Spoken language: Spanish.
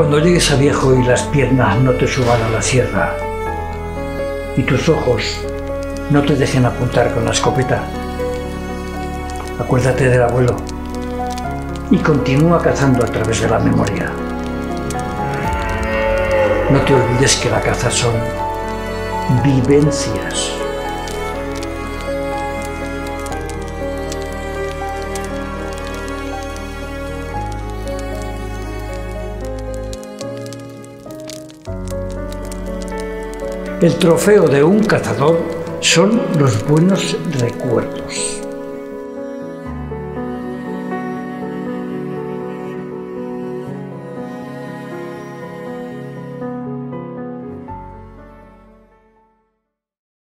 Cuando llegues a viejo y las piernas no te suban a la sierra y tus ojos no te dejen apuntar con la escopeta, acuérdate del abuelo y continúa cazando a través de la memoria. No te olvides que la caza son vivencias. El trofeo de un cazador son los buenos recuerdos.